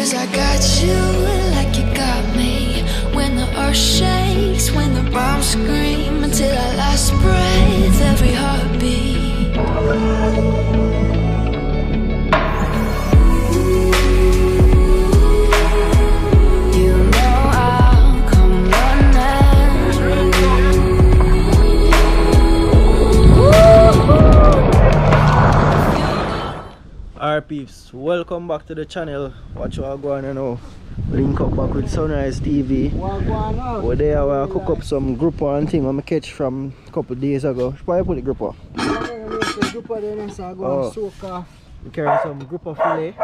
Cause I got you like you got me. When the earth shakes, when the bombs scream, until our last breath, every heartbeat. Peeps, welcome back to the channel. Watch what I go on now. Link up back with Sunrise TV. Going? We're there where I uh, cook up some grouper and thing I'm catch from a couple of days ago. Why you put the grouper? Group of them, I go Oh. off. We carry some grouper fillet.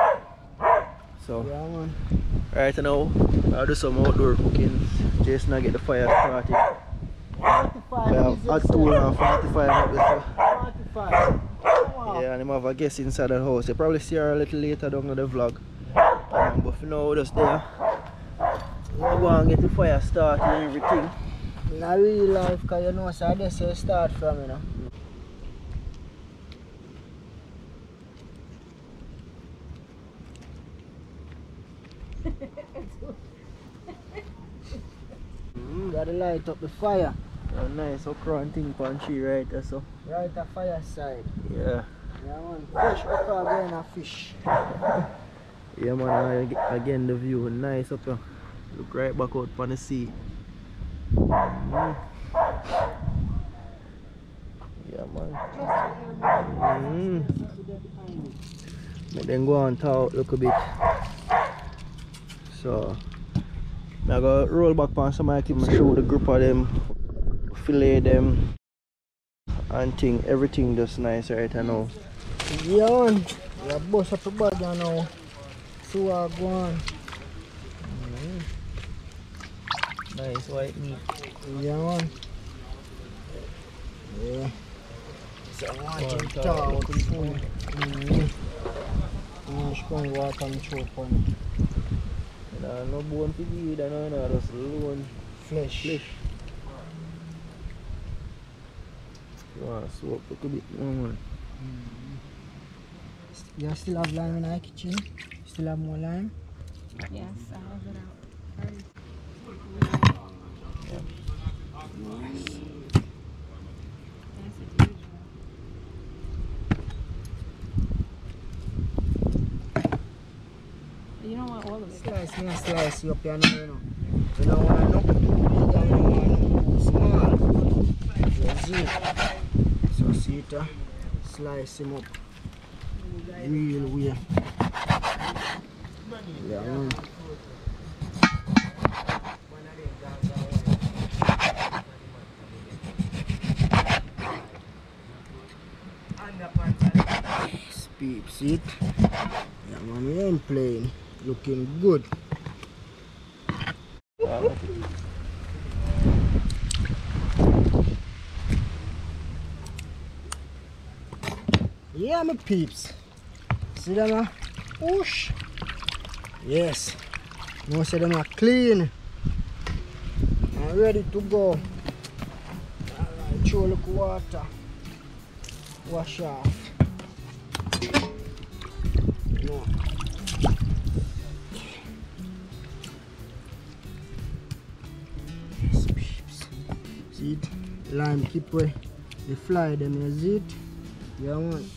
So Yeah, right now I'll do some outdoor cooking. Jason I get the fire started. 45 We have is hot tool sir? 45 45. Wow. Yeah, and him have a guest inside the house. You probably see her a little later down in the vlog. Um, but for now, just there. I go and get the fire started and everything. In a real life, because you know, so this you start from, you know. Mm, gotta light up the fire. A nice okra and thing tree right there, so. Right at fire side. Yeah. Yeah, man. Fresh okra going a fish. Yeah man, again the view nice up here. Look right back out on the sea. Mm. Yeah man. Mm. Make them go and talk look a bit. So I go roll back on some item and show the group of them, fillet them and thing, everything just nice right now. Yeah, man. You bust up the you know. See what go on. Nice white meat. Yeah. Yeah. So I want to talk food. Mm, spoon water and choke on Nah, no bone to eat, no, no, just alone flesh. flesh. To soak a bit more, man. You still have lime in our kitchen? Still have more lime? Yes, I have it out. Yes, it's usual. You don't want all of it. Slice slice you up here now, you know. You don't want no big you want no small. So see it, uh, slice him up. Real way. Yeah, man. Speed, see it? Yeah, man, we ain't playing. Looking good. Yeah, my peeps. See them, uh? Whoosh. Yes. Now see them are clean. And ready to go. Alright, a little water. Wash off. No. Yes, peeps. See it? Lime keep away. The fly them, you see it? Yeah, man.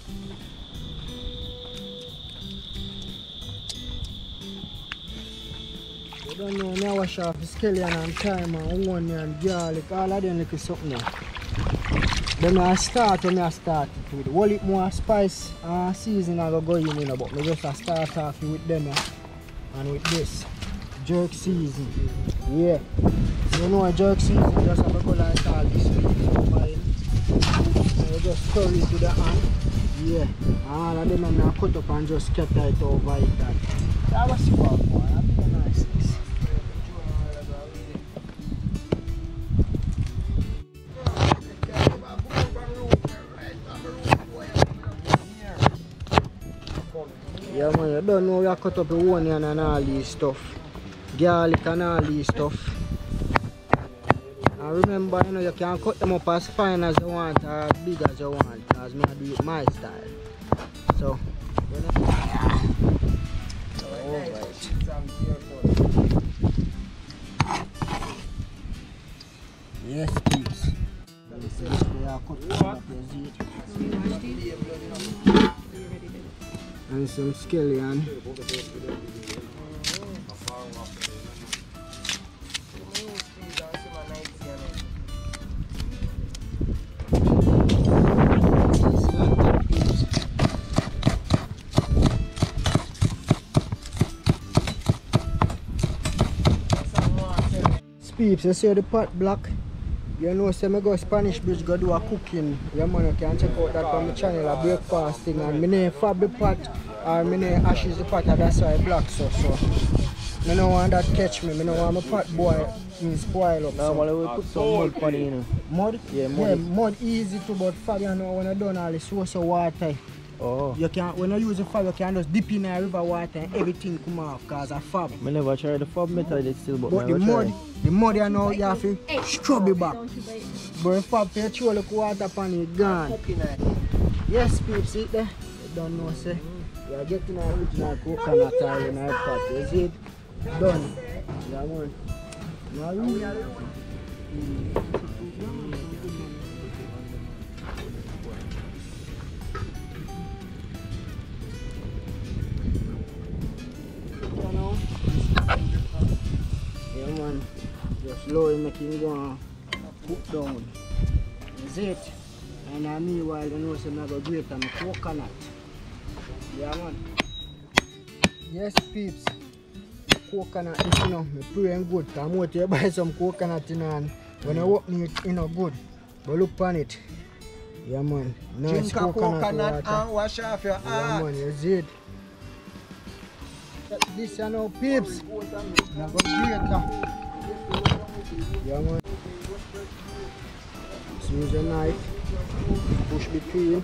Don't know, I wash off the scallion and thyme and onion and garlic, all of them little something. Then I start when I start it with. Whole it more spice and season I go go in, you know, but me just start off with them yeah. and with this. Jerk season. Yeah. So you know a jerk season, just have to go like all this over you just it to the hand. Yeah. All of them and I cut up and just scatter it over it. That was super You don't know you cut up the onion and all these stuff. Garlic and all these stuff. And remember, you know, you can cut them up as fine as you want or as big as you want. As me I do it my style. So, you... Oh, right. Yes, please. This you see it. And some scallion. Peeps, you see the pot black? You know, say me go Spanish Bridge go do a cooking. Yeah man, you can check out that on my channel, a breakfast thing. And me name fab the pot, or me name ashes the pot, and that's why I black so. So, me no want that catch me. Me no want my pot boy mm, spoil up. so. Normally we put some mud on it, you know. Mud? Yeah, mud Yeah, mud easy to, but fab you know when I done all the source of water. Oh. You can when you use the fab, you can just dip in the river water and everything come off cause of fab. I never tried the fob method it still, but, But me the never mud, try. the mud you know you have to scrub it back. Don't you bite? But if I pay throw the water upon it, gone. Yes, peeps, see it there? You don't know, say. You are getting our original coconut oil in our pot. You see it? Done. Man. Now you You know? Yeah, man. Just slowly making go on put down. Is it? And uh, meanwhile, you know, some go grate on the coconut. Yeah, man. Yes, peeps. Coconut, you know, me praying good. Come out here buy some coconut, you know, and when I open it, you know, good. But look on it. Yeah, man. Nice Drink coconut, coconut water. and wash off your Yeah, heart. man, you see it. This, you know, peeps. Now go grate now. Yeah, man. Just use a knife, push between,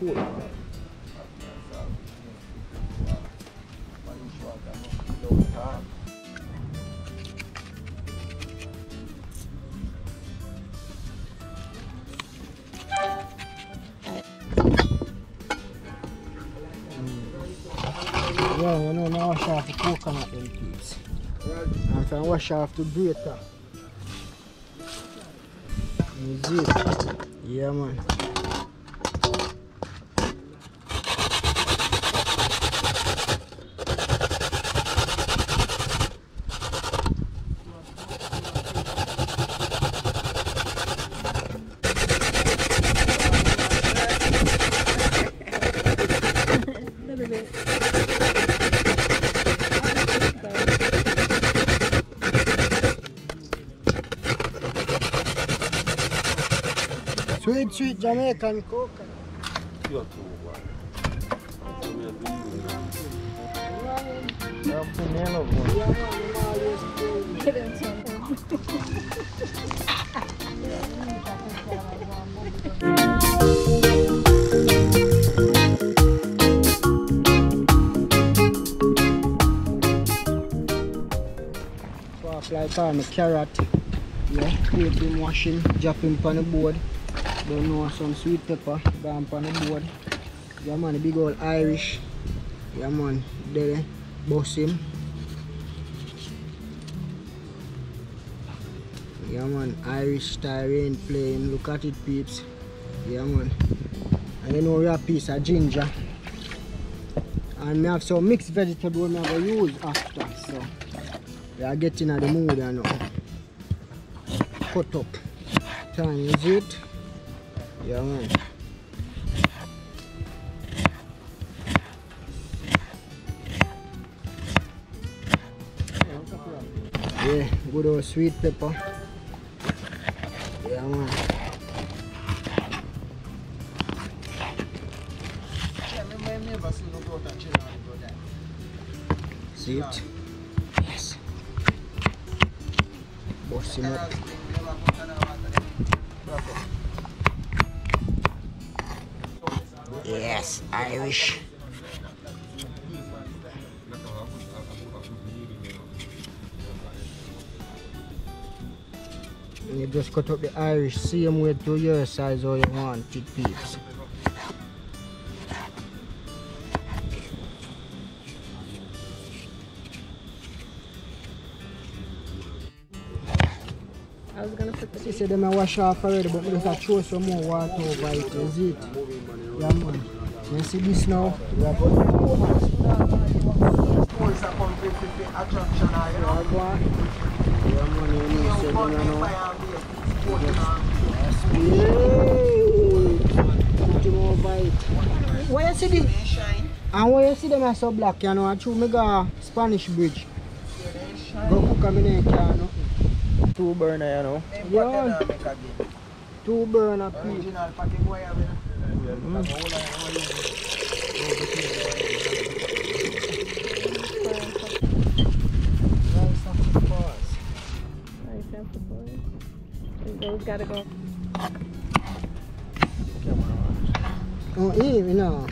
Yeah, you know, now wash off the coconut then, peeps. And can wash off the grater. Is it? Yeah, man. Little bit. Sweet, sweet Jamaican coconut. Yeah, put me in love, man. Yeah, like on the carrot. Yeah, create him washing, drop him on the board. Don't know some sweet pepper, gone on the board. Yeah man, the big old Irish. Yeah man, there, boss him. Yeah man, Irish styrene playing. Look at it peeps. Yeah man. And know we have piece of ginger. And me have some mixed vegetable me have to use after. So we are getting at the mood know. Cut up. Time is it? Yeah man. Yeah, good old sweet pepper. Yeah man. Boss. Yes, Irish. You just cut up the Irish same way to your size how you want it peeps. Said them a wash off already, but me just a throw some more water over it. Is it? Yeah, man. You see this now? We you say you. Where you see the... And where you see them are so black, you know, I chew me go Spanish bridge. Go cook in there, you know. Two burner, you know. Yeah. Two burner peas. Rice of the bars. rice after boy. Those gotta go. Oh, eh, no, no,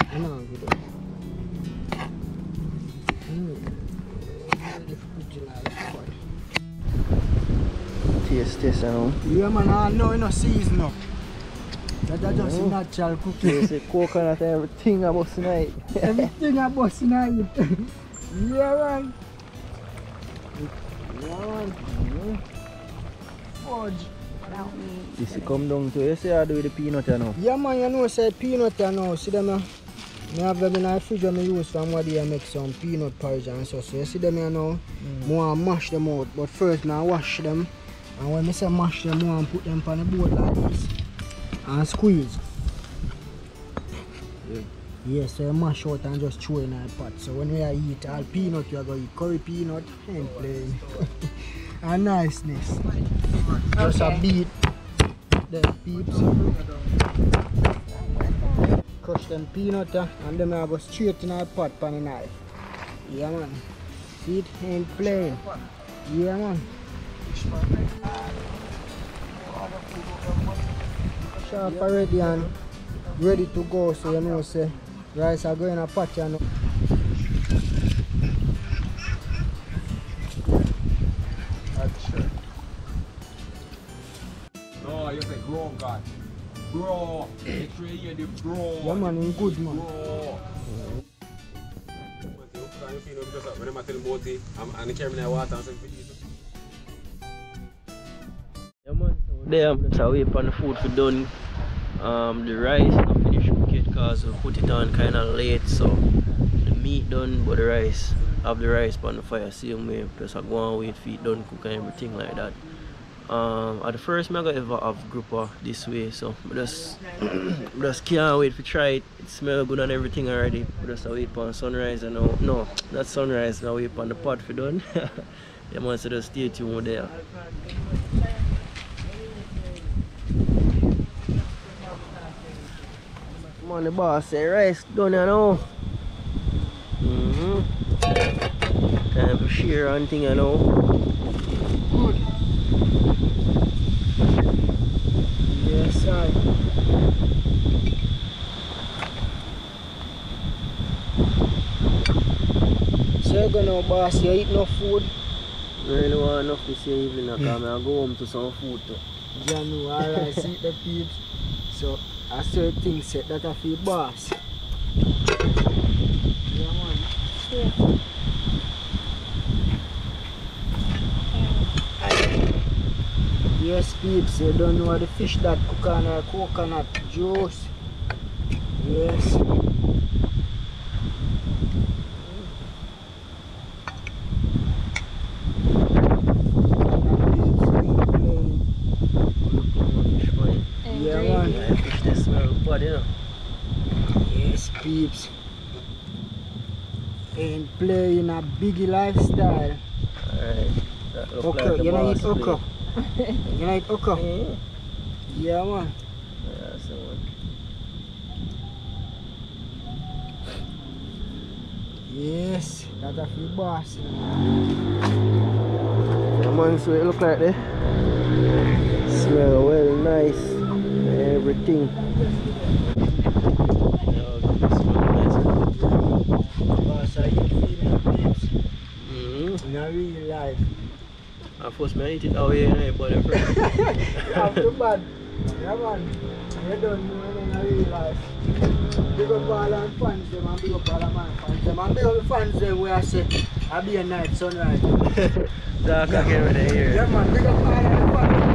Taste, taste, you. Yeah, man, I know you know season up. That are just No. natural You cooking. see coconut and everything about tonight. Everything I bust in it. yeah, man. Yeah, man. Fudge. This is come down to, you see I do with the peanut, you know. Yeah, man, you know, say peanut you know. See them, uh, me have them in the fridge me use from what they make some peanut porridge and so. So you see them, you know, mm. want mash them out. But first, I wash them. And when me say mash them, I want put them on the board like this. And squeeze. Yeah, so you mash out and just throw in the pot. So when we are eat all peanut, you are going to eat curry peanut and plain. and niceness. Just a beat. The peeps. Crush them peanut uh, and then I go straight in the pot on the knife. Yeah man. See it ain't plain. Yeah man. Sharp already and ready to go so you know say rice are going in a pot you know. No, you say grow, God. Grow. Make sure you hear the grow. Yeah man, in good man. Grow. When man. So there, I'm just the food for done. Um, the rice not finished cook yet cause we put it on kind of late. So the meat done, but the rice, have the rice on the fire same way. Just I go and wait for it done cook and everything like that. Um, at the first, I ever have grouper this way, so I just, just can't wait to try it. It smells good and everything already. I just wait for sunrise and now, no, not sunrise. Now wait on the pot for done. yeah, man, so just stay tuned there. On, the boss say rice done you know. Mm-hmm. Time to share and thing you know. Good. Yes sir. So you gonna boss, you eat no food? Really want enough this evening because I go home to some food too. Yeah, no, alright, see the peeps. So, I certain set that I feel boss. Yeah, man. Yeah. Yes, peeps, you don't know the fish that cook on a coconut juice. Yes. Fish fine. And Yeah, gravy. man. Yeah, fish they smell bad you know. Yes, peeps. And a biggie lifestyle. Alright. Okra, like you know eat boss okra. plate. You know eat okra? Yeah. Yeah, man. Yeah, so. Yes, that I feel boss. Yeah, man, so it look like that. Smell well nice. Everything. Yeah, smell nice. I eat feeling peeps. Mm-hmm. In real life. At first, I eat it out here, you know, but. Have too bad. Yeah, man. You don't know in real life. Big up all our fans them and big up all our man fans them and big up the fans them where I say I be a night sunrise. Dark again with the Yeah hair. man, big up all our fans.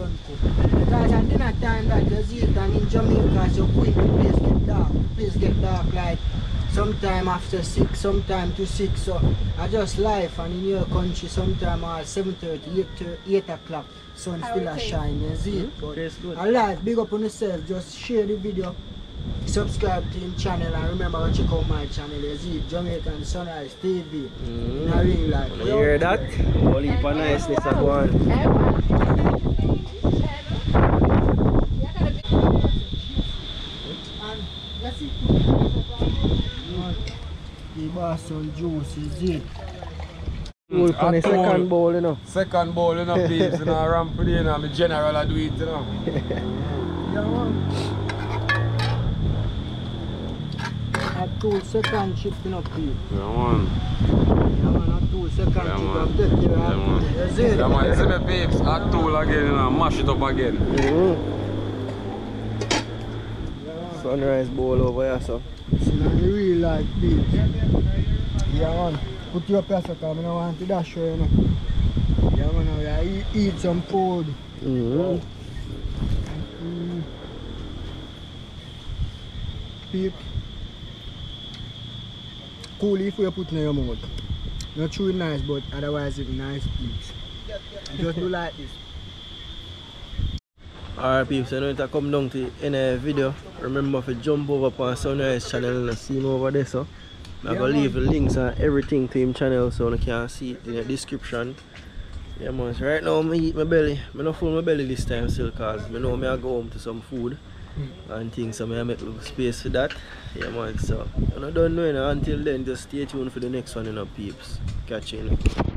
uncooked. Because at dinner time that you see it and in Jamaica so quick the place get dark. The place get dark like sometime after six, sometime to six. So I just life and in your country sometime at 7.30, 8, 8 o'clock sun How still it a taste? shine, you see it? But Tastes good. I like big up on yourself, just share the video, subscribe to him channel and remember to check out my channel, you see it, Jamaican Sunrise TV. In a real life. You hear that? Whole heap of niceness a go on. And let's see. The Boston juice is it. Cool for the At all. second bowl, you know. Second ball, you know, peeps, you know, ramp for the, you know, my general I do it, you know. Yeah, man. A two second chip in up here. Yeah, man. Yeah, man, a two second Yeah, chip man. up there. Yeah, man. You see it? Yeah, man, you see me, peeps, at tool again, you know, mash it up again. Mm. Sunrise bowl over here, so. Not the real life beef. Yeah, man. Put your place because I don't want to dash you, you know. Yeah, man, we are eat, eat some food. Mm. Mm. Peep. Cool if you put in your mouth. Not too nice, but otherwise it's nice peeps. Just do like this. Alright peeps, you know it come down to the end of the video. Remember to jump over on Sunrise channel and see him over there so. I'm Yeah, gonna leave the links and everything to him channel so you can see it in the description. Yeah man, so right now I eat my belly. I not full my belly this time still cause I know may I go home to some food and things so I make little space for that. Yeah man, so I don't know you know, until then just stay tuned for the next one you know peeps. Catch you. You know.